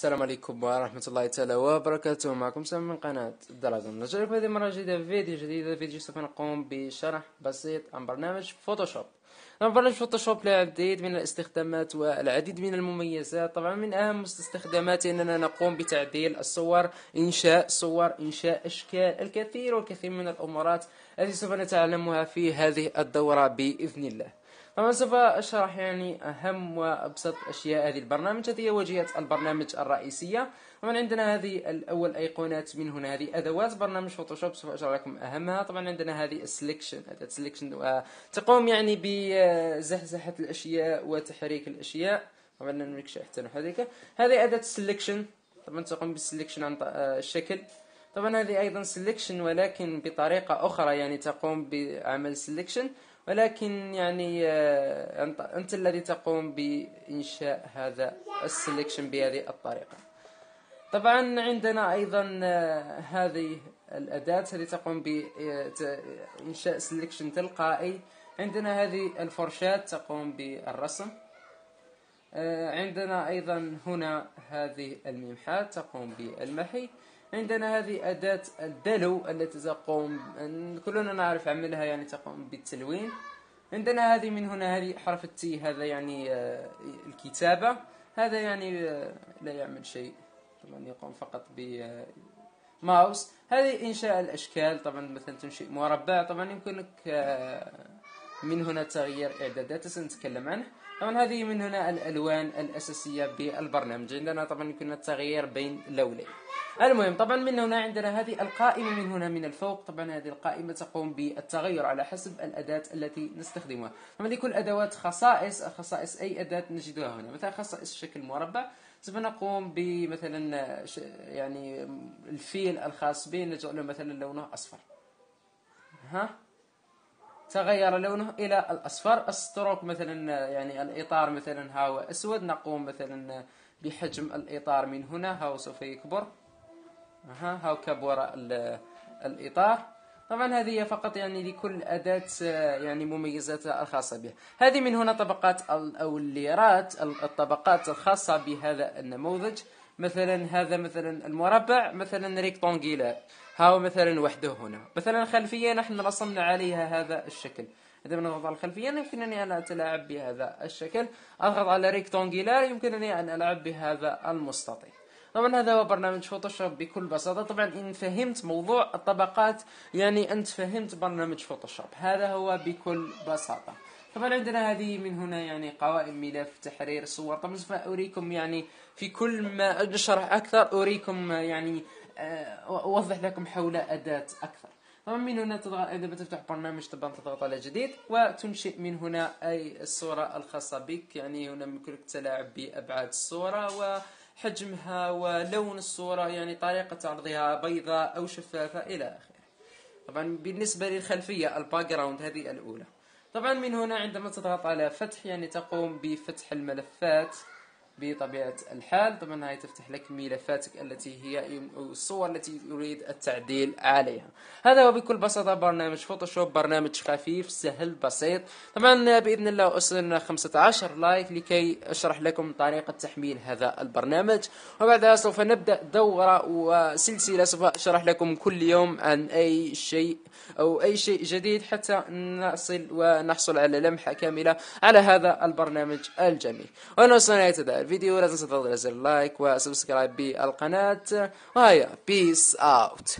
السلام عليكم ورحمة الله تعالى وبركاته. معكم سام من قناة دراجون. لكم هذه المرة جديدة في فيديو جديد. فيديو سوف نقوم بشرح بسيط عن برنامج فوتوشوب برنامج فوتوشوب له العديد من الاستخدامات والعديد من المميزات. طبعا من أهم استخداماته أننا نقوم بتعديل الصور إنشاء صور إنشاء أشكال الكثير والكثير من الأمورات التي سوف نتعلمها في هذه الدورة بإذن الله. طبعا سوف أشرح يعني أهم وأبسط أشياء هذه البرنامج. هذه واجهة البرنامج الرئيسية. طبعا عندنا هذه الأول أيقونات من هنا. هذه أدوات برنامج فوتوشوب سوف أشرح لكم أهمها. طبعا عندنا هذه ال selection أداة selection وتقوم يعني بزحزحة الأشياء وتحريك الأشياء. طبعا نملك حتى هذيك هذه أداة selection طبعا تقوم بال selection عن الشكل. طبعا هذه أيضا selection ولكن بطريقة أخرى يعني تقوم بعمل selection ولكن يعني آه، أنت الذي تقوم بإنشاء هذا ال selection بهذه الطريقة. طبعا عندنا أيضا آه، هذه الأداة التي تقوم بإنشاء selection تلقائي. عندنا هذه الفرشاة تقوم بالرسم. آه، عندنا أيضا هنا هذه الممحاة تقوم بالمحي. عندنا هذه أداة الدلو التي تقوم كلنا نعرف عملها يعني تقوم بالتلوين. عندنا هذه من هنا هذه حرف التي هذا يعني آه، الكتابة. هذا يعني آه، لا يعمل شيء طبعا يقوم فقط بماوس هذه إنشاء الأشكال طبعا مثلا تنشئ مربع. طبعا يمكنك آه، من هنا تغيير إعدادات سنتكلم عنه. طبعا هذه من هنا الألوان الأساسية بالبرنامج. عندنا طبعا يمكن التغيير بين لونين. المهم طبعا من هنا عندنا هذه القائمة من هنا من الفوق. طبعا هذه القائمة تقوم بالتغير على حسب الأداة التي نستخدمها. طبعا لكل أدوات خصائص خصائص أي أداة نجدها هنا. مثلا خصائص شكل مربع. سوف نقوم بمثلا يعني الفيل الخاص به نجعله مثلا لونه أصفر. ها؟ تغير لونه إلى الأصفر. الستروك مثلا يعني الإطار مثلا هو أسود. نقوم مثلا بحجم الإطار من هنا هو سوف يكبر. ها هاو كبر الإطار. طبعا هذه فقط يعني لكل أداة يعني مميزاتها الخاصة بها. هذه من هنا طبقات أو ال layers الطبقات الخاصة بهذا النموذج. مثلا هذا مثلا المربع مثلا rectangular هاو مثلا وحده هنا. مثلا الخلفية نحن رسمنا عليها هذا الشكل. إذا نضغط على الخلفية يمكنني أن أتلاعب بهذا الشكل. أضغط على rectangular يمكنني أن ألعب بهذا المستطيل. طبعا هذا هو برنامج فوتوشوب بكل بساطة. طبعا إن فهمت موضوع الطبقات يعني أنت فهمت برنامج فوتوشوب هذا هو بكل بساطة. طبعا عندنا هذه من هنا يعني قوائم ملف تحرير الصور طبعا سوف أريكم يعني في كل ما أشرح أكثر أريكم يعني آه، أوضح لكم حول أداة أكثر. طبعا من هنا تضغط إذا بتفتح برنامج طبعا تضغط على جديد وتنشئ من هنا أي الصورة الخاصة بك. يعني هنا يمكنك التلاعب بأبعاد الصورة و حجمها ولون الصورة يعني طريقة عرضها بيضاء أو شفافة إلى آخره. طبعا بالنسبة للخلفية ال background هذه الأولى. طبعا من هنا عندما تضغط على فتح يعني تقوم بفتح الملفات. بطبيعة الحال طبعا هاي تفتح لك ملفاتك التي هي الصور التي يريد التعديل عليها. هذا هو بكل بساطة برنامج فوتوشوب برنامج خفيف سهل بسيط. طبعا بإذن الله وصلنا 15 like لكي أشرح لكم طريقة تحميل هذا البرنامج. وبعدها سوف نبدأ دورة وسلسلة. سوف أشرح لكم كل يوم عن أي شيء أو أي شيء جديد حتى نصل ونحصل على لمحة كاملة على هذا البرنامج الجميل. وأنا وصلنا إلى الفيديو لا تنسى تضغط على زر like و subscribe بالقناة. وهيا peace out